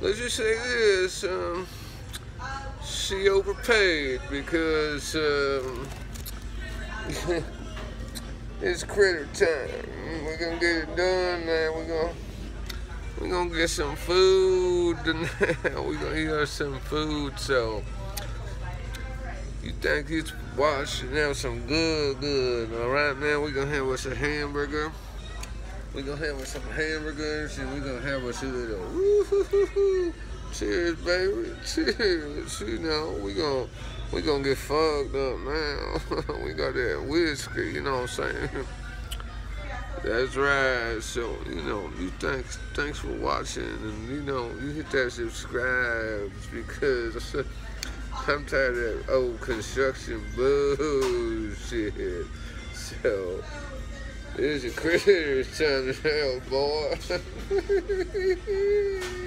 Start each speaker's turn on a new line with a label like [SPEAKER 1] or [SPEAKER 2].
[SPEAKER 1] let's just say this. Um, she overpaid because um, it's critter time. We're gonna get it done now. We're gonna we're gonna get some food and we're gonna eat us some food. So you think it's watching now some good, good. All right, now we're gonna have us a hamburger. We're gonna have us some hamburgers and we're gonna have us a little Cheers, baby. Cheers. You know, we gonna we gonna get fucked up now. we got that whiskey, you know what I'm saying? That's right. So, you know, you thanks thanks for watching and you know, you hit that subscribe because I'm tired of that old construction bullshit. So is a critter time to hell, boy.